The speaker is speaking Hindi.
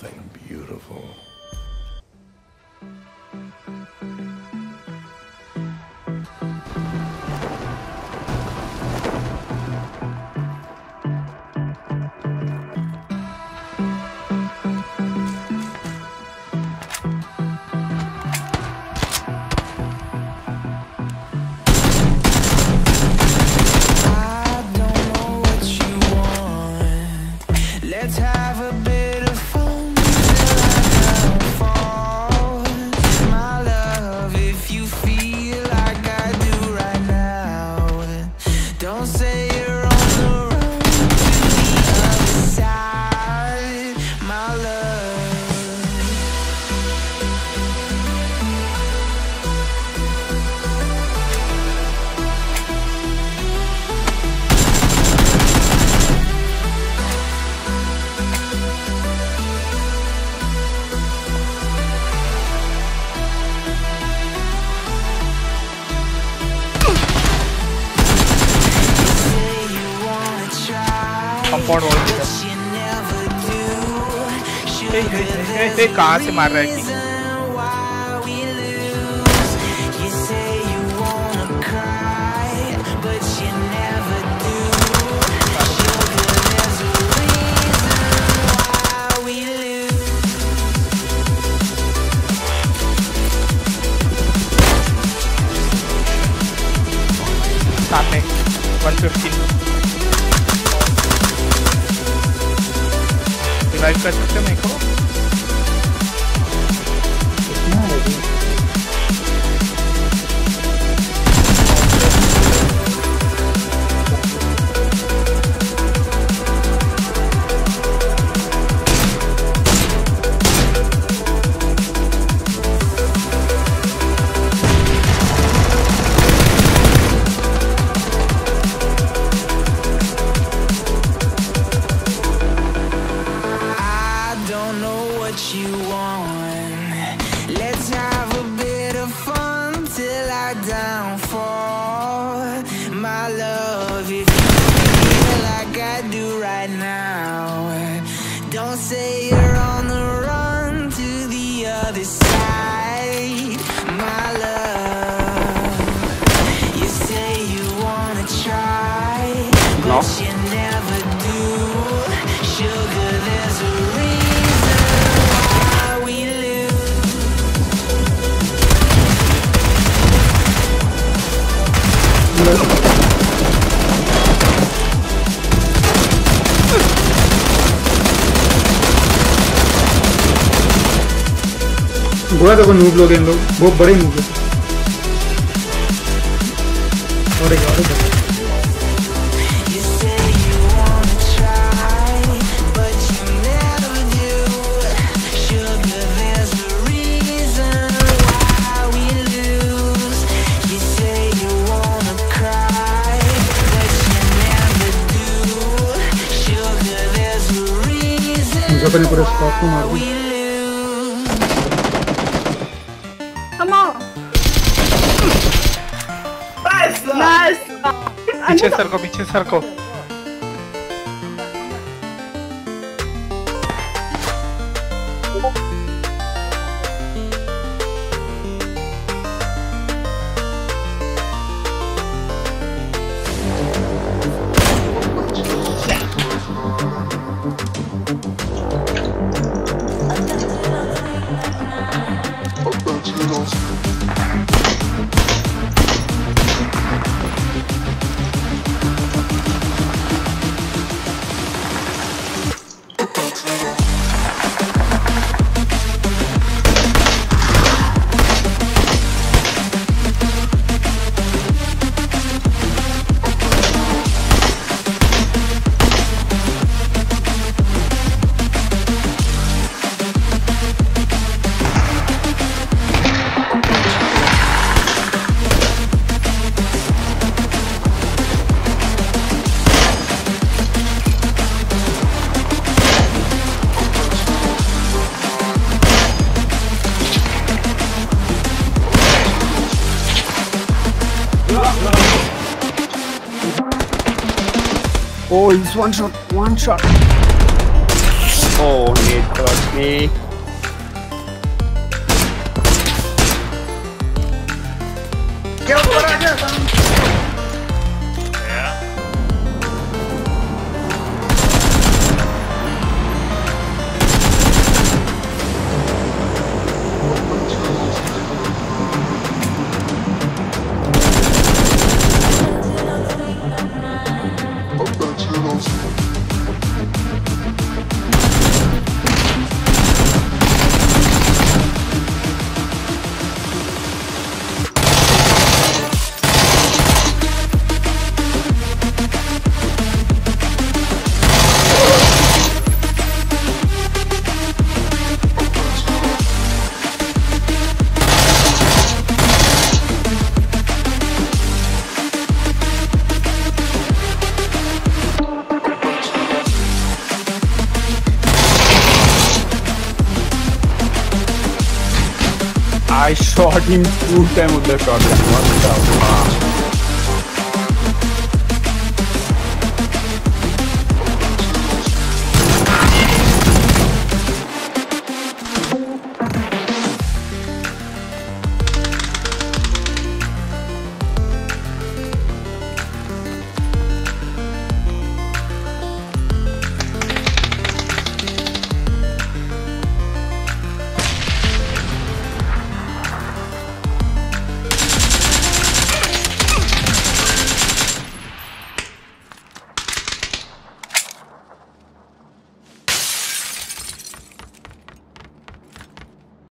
something beautiful. कंपाउंड वॉल की तरफ़। कहाँ से मार रहा है कि? सामने 115 रिवाइव कर सकते हो मेरे को। Other side. गोया देखो नूब लोग हैं इन लोग बहुत बड़े नूब है। और एक और एक You say you wanna try, पीछे सर को पीछे सर को Oh, he's one shot, one shot. Oh, he got me. I shot him with the shotgun. What the fuck?